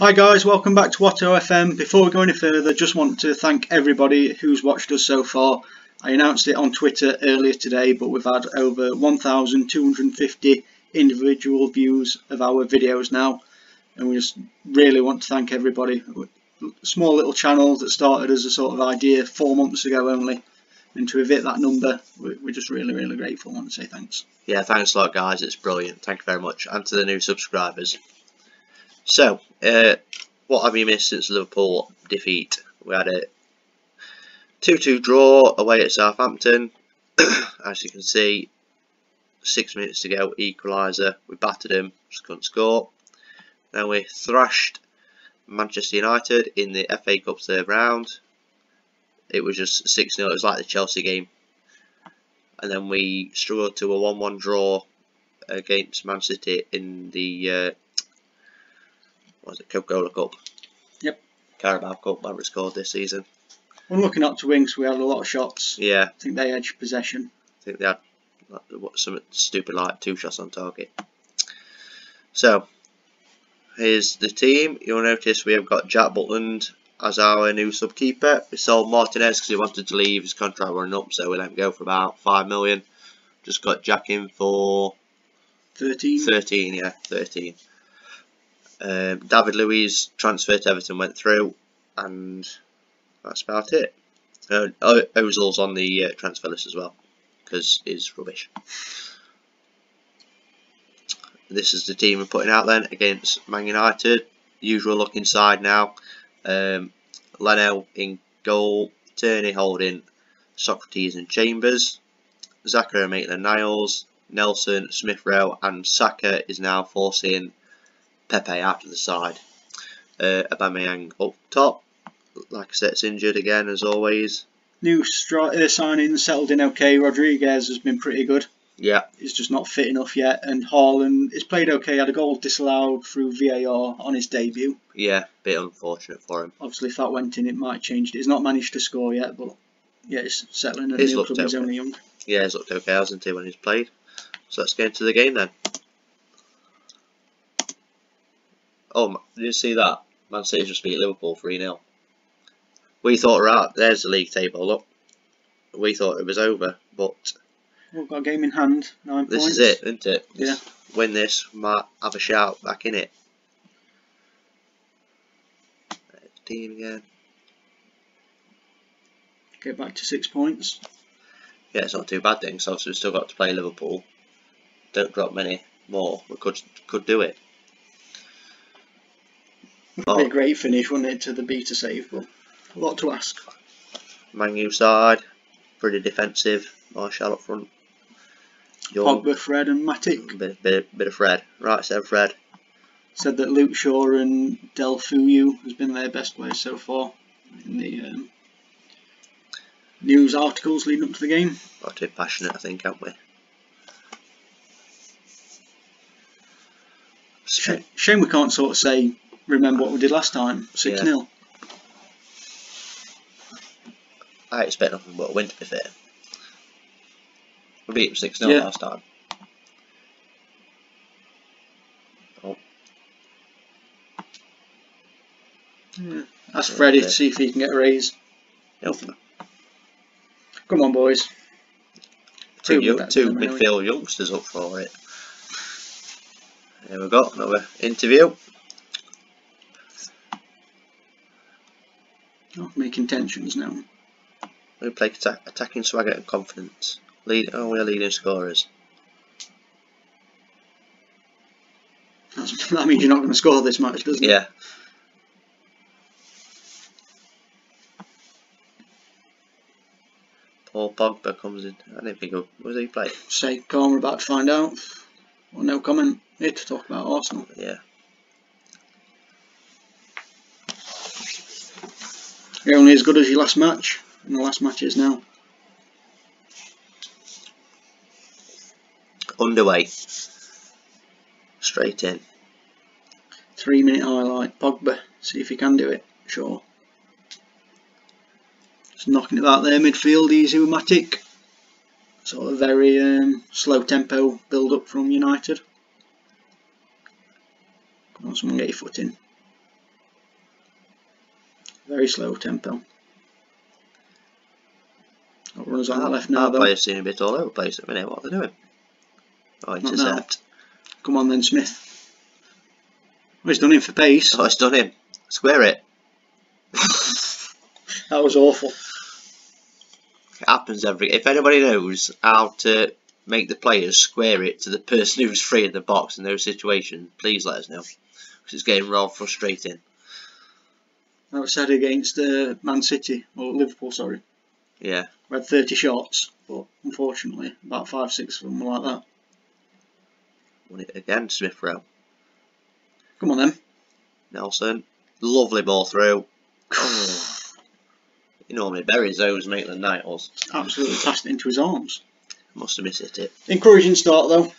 Hi guys, welcome back to Wato FM. Before we go any further, just want to thank everybody who's watched us so far. I announced it on Twitter earlier today, but we've had over 1,250 individual views of our videos now, and we just really want to thank everybody. Small little channel that started as a sort of idea four months ago only, and to have hit that number, we're just really, really grateful. I want to say thanks. Yeah, thanks a lot, guys. It's brilliant. Thank you very much, and to the new subscribers. So, uh, what have you missed since Liverpool defeat? We had a 2-2 draw away at Southampton. As you can see, six minutes to go, equaliser. We battered him, just couldn't score. Then we thrashed Manchester United in the FA Cup third round. It was just 6-0, it was like the Chelsea game. And then we struggled to a 1-1 draw against Man City in the uh, was it Coca-Cola Cup? Yep. Carabao Cup, whatever it's called this season. Well, looking up to wings, we had a lot of shots. Yeah. I think they edged possession. I think they had what, something stupid like two shots on target. So, here's the team. You'll notice we have got Jack Butland as our new subkeeper. We sold Martinez because he wanted to leave, his contract running up, so we let him go for about 5 million. Just got Jack in for 13. 13, yeah, 13. Um, David Luiz transfer to Everton went through, and that's about it. Uh, Ozil's on the uh, transfer list as well, because he's rubbish. This is the team we're putting out then against Man United. Usual looking side now. Um, Leno in goal, Tierney holding Sokratis and Chambers, Zakaria Maitland-Niles, Nelson, Smith Rowe and Saka is now forcing Pepe out to the side. Uh, Aubameyang up top. Like I said, it's injured again as always. New uh, signing settled in okay. Rodriguez has been pretty good. Yeah. He's just not fit enough yet. And Haaland has played okay. Had a goal disallowed through VAR on his debut. Yeah, bit unfortunate for him. Obviously, if that went in, it might change. He's not managed to score yet, but yeah, he's settling. And he's looked okay. He's only young. Yeah, he's looked okay, hasn't he, when he's played? So let's get into the game then. Oh, did you see that? Man City just beat Liverpool 3-0. We thought, right, there's the league table, look. We thought it was over, but... We've got a game in hand, nine this points. is it, isn't it? Yeah. Win this, might have a shout back in it. Team again. Get back to six points. Yeah, it's not too bad thing, so we've still got to play Liverpool. Don't drop many more, we could, could do it. Would be a great finish, wouldn't it, to the beta save, but a lot to ask. Manu side, pretty defensive. Martial up front. Young. Pogba, Fred and Matic. Bit, bit, bit of Fred. Right, said Fred. Said that Luke Shaw and Deulofeu has been their best players so far in the um, news articles leading up to the game. Got too passionate, I think, haven't we? Shame we can't sort of say remember what we did last time, 6 0. I expect nothing but a win to be fair. We beat 6 0 yeah. last time. Oh. Yeah. Ask Freddie to see if he can get a raise. Nope. Come on, boys. Two two midfield youngsters up for it. Here we go, another interview. Oh, making tensions now. We play attack, attacking swagger and confidence. Lead. Oh, we're leading scorers. That's, that means you're not going to score this much, doesn't it? Yeah. Paul Pogba comes in. I didn't think of. Was he play? Say, calm. We're about to find out. Well, no comment. Here to talk about Arsenal. Yeah. You're only as good as your last match, and the last match is now. Underway. Straight in. Three minute highlight. Pogba. See if he can do it. Sure. Just knocking it out there midfield, easy with Matic. Sort of very um, slow tempo build up from United. Come on, someone get your foot in. Very slow tempo. Got runners on the left now though. players seem a bit all over the place at the minute. What are they doing? Oh, intercept. Come on then, Smith. Well, he's done him for pace. Oh, it's done him. Square it. That was awful. It happens every. If anybody knows how to make the players square it to the person who's free in the box in those situations, please let us know. Because it's getting real frustrating. That was said against uh, Man City, or Liverpool, sorry. Yeah. We had 30 shots, but unfortunately, about 5 6 of them were like that. Won it again, Smith Rowe. Come on then. Nelson. Lovely ball through. Oh. He normally buries those Maitland Niles. Absolutely passed it into his arms. Must have missed it. Encouraging start though.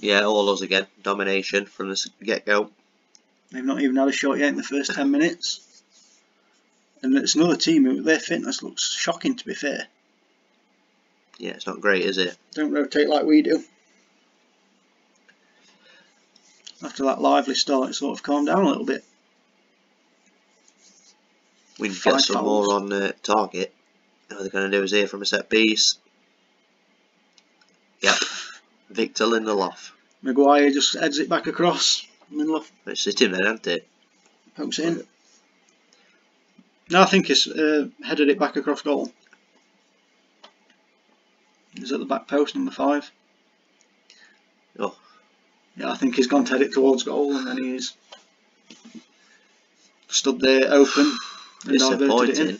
Yeah, all us again. Domination from the get go. They've not even had a shot yet in the first 10 minutes. And it's another team who their fitness looks shocking to be fair. Yeah, it's not great, is it? Don't rotate like we do. After that lively start, it sort of calmed down a little bit. We need to Five get some fouls. more on uh, target. All they're going to do is here from a set piece. Yep. Victor Lindelof. Maguire just heads it back across. Lindelof It's sitting then, hasn't it? pokes in. No, I think he's uh, headed it back across goal. He's at the back post, number five. Oh. Yeah, I think he's gone to head it towards goal and then he's stood there open and diverted it in. Disappointing.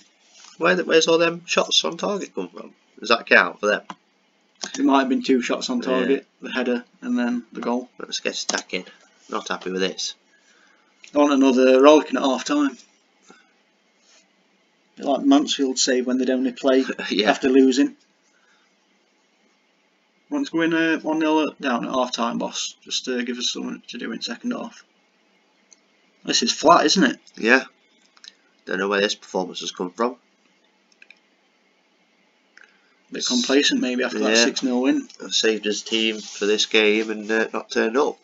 Where the, where's all them shots on target come from? Does that count for them? It might have been two shots on Yeah. target, the header and then the goal. Let's get attacking. Not happy with this. On another rollicking at half time. Like Mansfield say when they'd only play yeah. after losing. Go in uh, 1 0 down at half time, boss, just to give us something to do in second half. This is flat, isn't it? Yeah. Don't know where this performance has come from. A bit complacent maybe after that 6 0 win. I've saved his team for this game and uh, not turned up.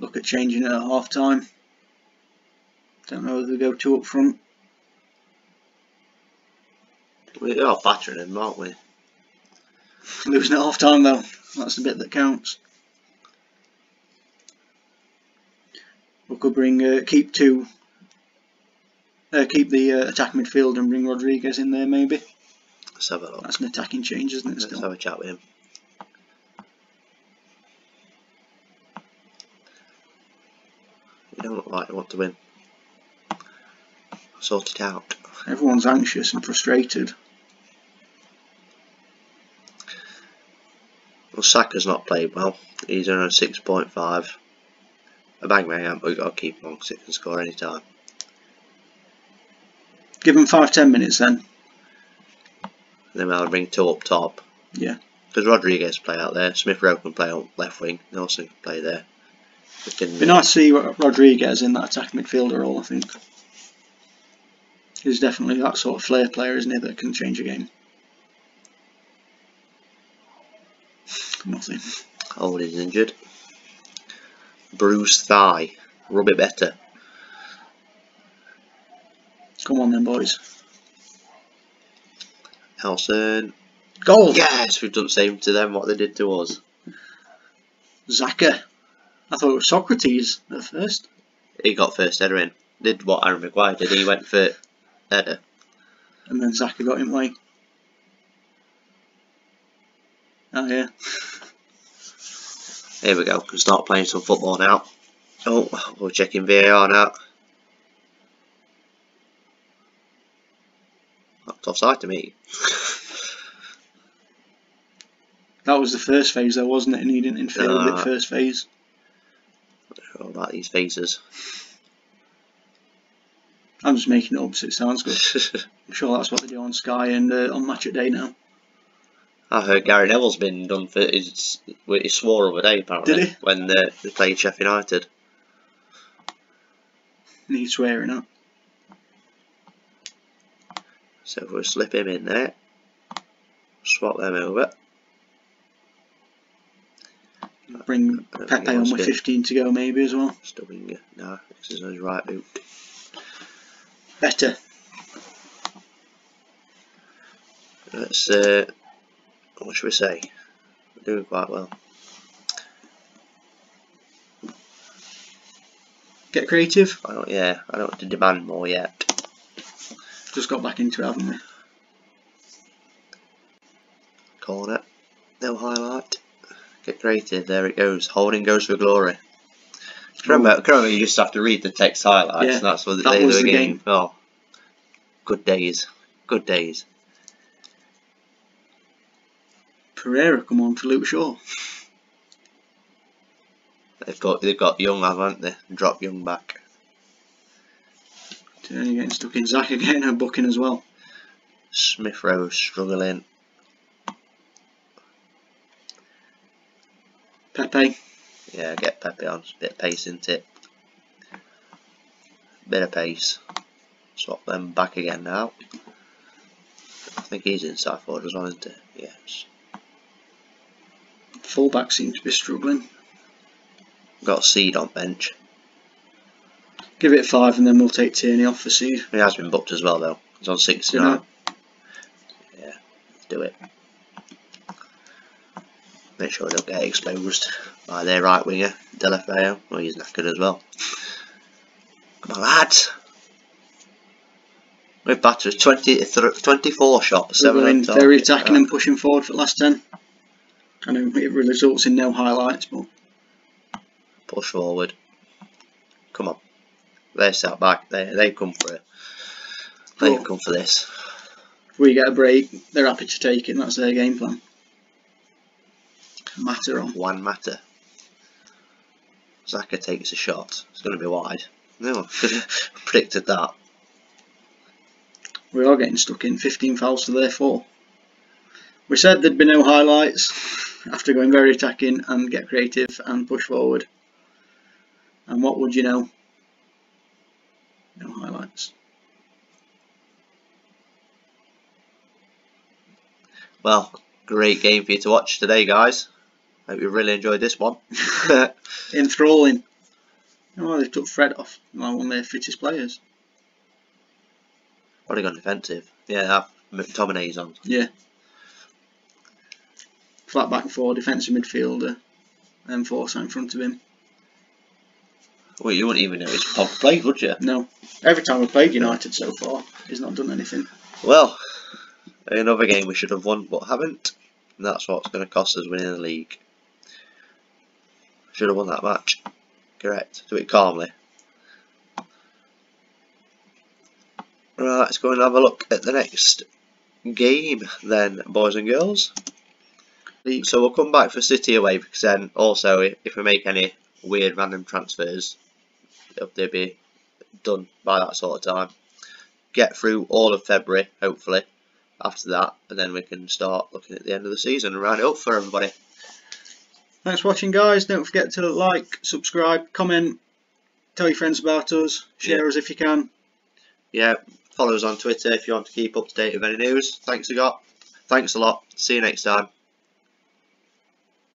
Look at changing it at half time. Don't know whether they go two up front. We are battering him, aren't we? Losing at half time though, that's the bit that counts. We could bring uh, keep two, uh, keep the uh, attack midfield and bring Rodriguez in there maybe. Let's have a look. That's an attacking change, isn't it? Let's Still, have a chat with him. You don't look like you want to win. Sort it out. everyone's anxious and frustrated. Well, Saka's not played well. He's on a 6.5. A bang bang but we've got to keep him on because it can score any time. Give five ten minutes then. then we'll bring two up top. Yeah. Because Rodriguez play out there. Smith Rowe can play on left wing. Nelson can play there. Can, Be nice to see Rodriguez in that attack midfielder role. I think he's definitely that sort of flair player, isn't he? That can change a game. Nothing. Oh, he's injured. Bruised thigh. Rub it better. Come on then, boys. Nelson. Goal. Yes, we've done the same to them what they did to us. Zaka. I thought it was Sokratis at first. He got first header in. Did what Aaron Maguire did. He went for header. And then Zaka got him way. Oh yeah. Here we go. Can start playing some football now. Oh, we're checking VAR now. That's offside to me. That was the first phase though, wasn't it? And he didn't interfere with No. it first phase. All about these phases. I'm just making it up so it sounds good. I'm sure that's what they do on Sky and uh, on Match at Day now. I heard Gary Neville's been done for his. He swore over day apparently Did he? when uh, they played Sheffield United. And he's swearing at. So if we slip him in there, swap them over. Bring Pepe on with 15 to go maybe as well. Stubbinger. No, this is his right boot. Better. Let's, uh, what should we say? We're doing quite well. Get creative. I don't, yeah, I don't want to demand more yet. Just got back into it, haven't we? Corner. No highlight. Get creative. There it goes. Holding goes for glory. Remember, remember you just have to read the text highlights, Yeah, and that's what that they was the again. game. Oh, good days. Good days. Pereira come on for Luke Shaw. They've got they've got Young, haven't they? Drop Young back. Turning getting stuck in. Zach getting her booking as well. Smith Rowe struggling. Pepe. Yeah, get Pepe on. Bit of pace into it. Bit of pace. Swap them back again now. I think he's inside forward as well, isn't he? Yes. Fullback seems to be struggling. Got Sead on bench. Give it five and then we'll take Tierney off for Sead. He has been booked as well though. He's on 69. Dunno. Yeah, let's do it. Make sure they don't get exposed by their right winger, Deulofeu. Well, he's not good as well. Come on, lads. We've battered 20, th- 24 shots, We're 7 going on target. very attacking Right. and pushing forward for the last 10. I know it results in no highlights, but Push forward. Come on. They sat back. They they come for it. They've come for this. if we get a break, they're happy to take it. and That's their game plan. Matter on. One matter. Zaka takes a shot. It's going to be wide. No, predicted that. We are getting stuck in 15 fouls to their four. We said there'd be no highlights after going very attacking and get creative and push forward. And what would you know? No highlights. Well, great game for you to watch today, guys. I hope you really enjoyed this one. Enthralling. Oh, they took Fred off. Well, one of their fittest players. what have you gone defensive? Yeah, have McTominay's on. Yeah. Flat back four, defensive midfielder, and Forsyth in front of him. Well, you wouldn't even know he's Pog played, would you? No. Every time we've played United so far, he's not done anything. Well, another game we should have won but haven't. And that's what's going to cost us winning the league. Should have won that match. Correct. Do it calmly. Right, let's go and have a look at the next game then, boys and girls. So we'll come back for City away because then also if we make any weird random transfers, they'll be done by that sort of time. Get through all of February, hopefully, after that, and then we can start looking at the end of the season and round it up for everybody. Thanks for watching, guys. Don't forget to like, subscribe, comment, tell your friends about us, share Yeah. us if you can. Yeah, follow us on Twitter if you want to keep up to date with any news. Thanks a lot. Thanks a lot. See you next time.